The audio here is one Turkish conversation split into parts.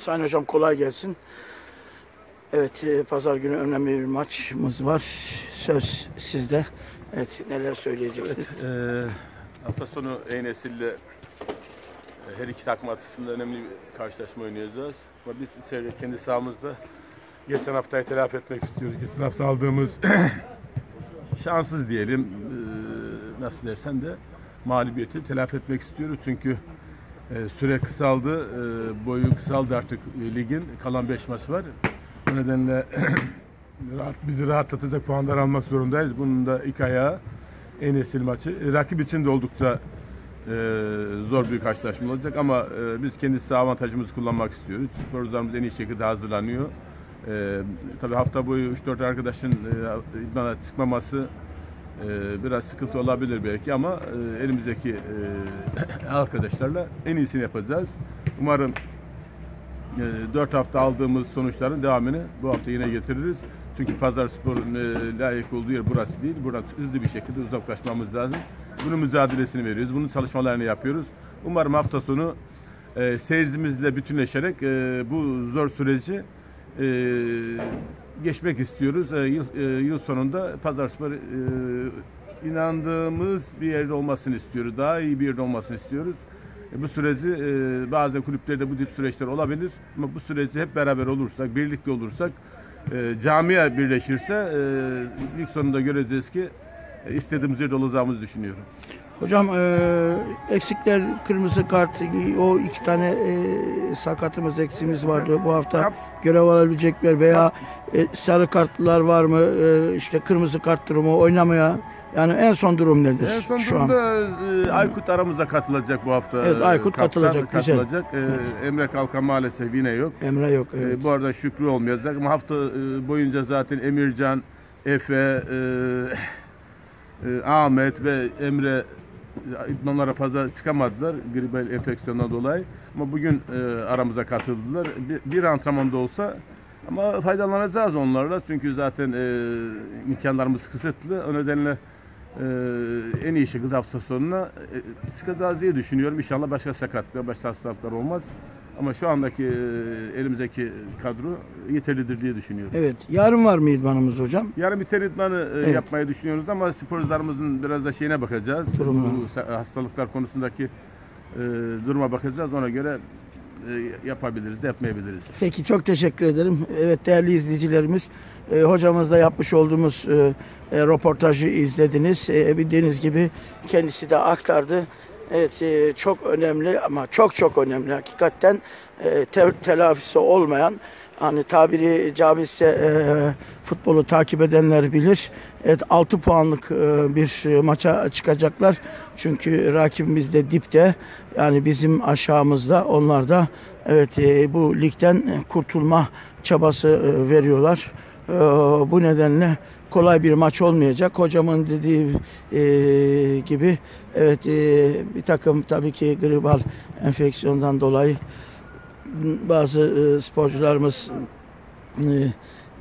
Sayın Hocam kolay gelsin. Evet, e, pazar günü önemli bir maçımız var. Söz sizde. Evet, neler söyleyeceksiniz? Ee, hafta sonu Eynesil'le e, her iki takım açısından önemli bir karşılaşma oynayacağız. Ama biz içeride kendi sahamızda geçen haftayı telafi etmek istiyoruz. Geçen hafta aldığımız şanssız diyelim ee, nasıl dersen de mağlubiyeti telafi etmek istiyoruz. Çünkü e, süre kısaldı, e, boyu kısaldı artık e, ligin. Kalan 5 maç var. Bu nedenle rahat, bizi rahatlatacak puanlar almak zorundayız. Bunun da ilk ayağı en esil maçı. E, rakip için de oldukça e, zor bir karşılaşma olacak ama e, biz kendisi avantajımızı kullanmak istiyoruz. Sporcularımız en iyi şekilde hazırlanıyor. E, tabii hafta boyu 3-4 arkadaşın e, idmana çıkmaması biraz sıkıntı olabilir belki ama e, elimizdeki e, arkadaşlarla en iyisini yapacağız. Umarım e, 4 hafta aldığımız sonuçların devamını bu hafta yine getiririz. Çünkü Pazar Spor'un e, layık olduğu yer burası değil. Buradan hızlı bir şekilde uzaklaşmamız lazım. Bunun mücadelesini veriyoruz. Bunun çalışmalarını yapıyoruz. Umarım hafta sonu e, seyircimizle bütünleşerek e, bu zor süreci e, geçmek istiyoruz. E, yıl, e, yıl sonunda Pazar Spor e, inandığımız bir yerde olmasını istiyoruz. Daha iyi bir yerde olmasını istiyoruz. E, bu süreci e, bazı kulüplerde bu tip süreçler olabilir ama bu süreci hep beraber olursak, birlikte olursak, e, camia birleşirse e, ilk sonunda göreceğiz ki e, istediğimiz yerde olacağımızı düşünüyorum. Hocam e, eksikler kırmızı kart o iki tane e, sakatımız eksiğimiz vardı bu hafta görev alabilecekler veya e, sarı kartlılar var mı e, işte kırmızı kart durumu oynamaya yani en son durum nedir En son şu an? durumda e, Aykut aramıza katılacak bu hafta. Evet, E, Aykut kaptan katılacak, güzel. katılacak. E, Emre Kalkan maalesef yine yok. Emre yok E, evet. bu arada Şükrü olmayacak ama hafta e, boyunca zaten Emircan, Efe, e, e, Ahmet ve Emre e, idmanlara fazla çıkamadılar gribel enfeksiyonuna dolayı. Ama bugün e, aramıza katıldılar. Bir, bir antrenmanda olsa ama faydalanacağız onlarla çünkü zaten e, imkanlarımız kısıtlı. O nedenle e, en iyi şekilde hafta sonuna e, çıkacağız diye düşünüyorum. İnşallah başka sakatlıklar, başka hastalıklar olmaz. Ama şu andaki e, elimizdeki kadro yeterlidir diye düşünüyorum. Evet yarın var mı idmanımız hocam? Yarın bir ter idmanı e, Evet. yapmayı düşünüyoruz ama sporcularımızın biraz da şeyine bakacağız. Durumuna. Bu hastalıklar konusundaki e, duruma bakacağız. Ona göre yapabiliriz, yapmayabiliriz. Peki çok teşekkür ederim. Evet değerli izleyicilerimiz e, hocamızla yapmış olduğumuz e, e, röportajı izlediniz. E, bildiğiniz gibi kendisi de aktardı. Evet e, çok önemli ama çok çok önemli hakikaten e, te- telafisi olmayan hani tabiri caizse e, futbolu takip edenler bilir. Evet 6 puanlık bir maça çıkacaklar. Çünkü rakibimiz de dipte. Yani bizim aşağımızda onlar da evet bu ligden kurtulma çabası veriyorlar. E, bu nedenle kolay bir maç olmayacak. Hocamın dediği e, gibi evet e, bir takım tabii ki gribal enfeksiyondan dolayı bazı e, sporcularımız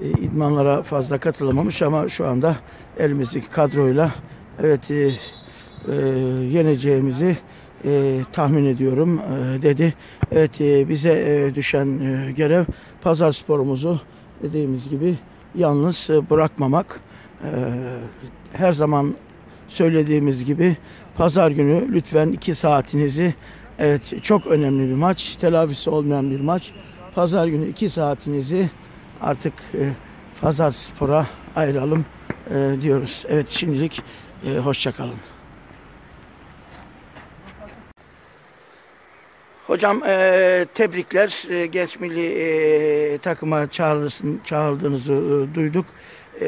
idmanlara fazla katılamamış ama şu anda elimizdeki kadroyla evet yeneceğimizi e, tahmin ediyorum e, dedi. Evet e, bize e, düşen e, görev pazar sporumuzu dediğimiz gibi yalnız e, bırakmamak. E, her zaman söylediğimiz gibi pazar günü lütfen iki saatinizi evet çok önemli bir maç telafisi olmayan bir maç pazar günü iki saatinizi artık e, pazar spora ayıralım diyoruz. Evet şimdilik e, Hocam e, tebrikler. E, genç milli e, takıma çağrılsın, çağrıldığınızı e, duyduk. E,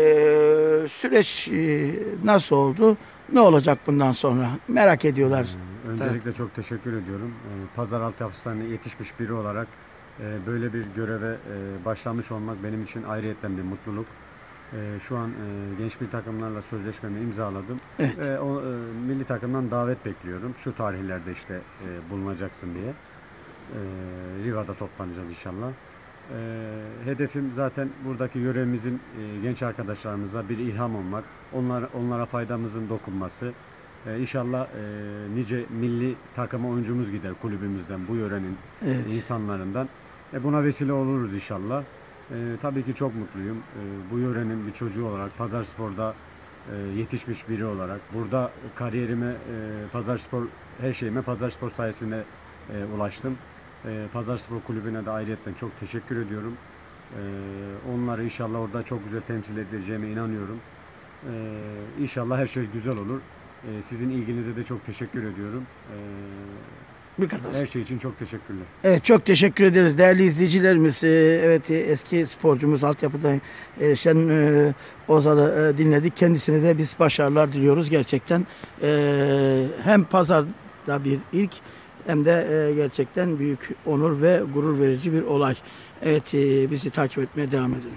süreç e, nasıl oldu? Ne olacak bundan sonra? Merak ediyorlar. Öncelikle çok teşekkür ediyorum. Ee, Pazar altyapısından yetişmiş biri olarak e, böyle bir göreve e, başlamış olmak benim için ayrıyetten bir mutluluk. E, Şu an e, genç bir takımlarla sözleşmemi imzaladım. Evet. Ve o e, milli takımdan davet bekliyorum. Şu tarihlerde işte e, bulunacaksın diye. E, Riva'da toplanacağız inşallah. E, hedefim zaten buradaki yöremizin e, genç arkadaşlarımıza bir ilham olmak. Onlar, onlara faydamızın dokunması. E, inşallah e, nice milli takıma oyuncumuz gider kulübümüzden, bu yörenin Evet. insanlarından. E, buna vesile oluruz inşallah. E, tabii ki çok mutluyum. E, bu yörenin bir çocuğu olarak Pazarspor'da e, yetişmiş biri olarak burada kariyerime e, Pazarspor her şeyime Pazarspor sayesinde e, ulaştım. E, Pazarspor kulübüne de ayrıyetten çok teşekkür ediyorum. E, onları inşallah orada çok güzel temsil edeceğime inanıyorum. E, inşallah her şey güzel olur. E, sizin ilginize de çok teşekkür ediyorum. E, Bir kadar. her şey için çok teşekkürler. Evet çok teşekkür ederiz değerli izleyicilerimiz. Ee, Evet e, eski sporcumuz altyapıda erişen e, Ozal'ı e, dinledik. Kendisine de biz başarılar diliyoruz gerçekten. Hem pazarda bir ilk hem de gerçekten büyük onur ve gurur verici bir olay. Evet bizi takip etmeye devam edin.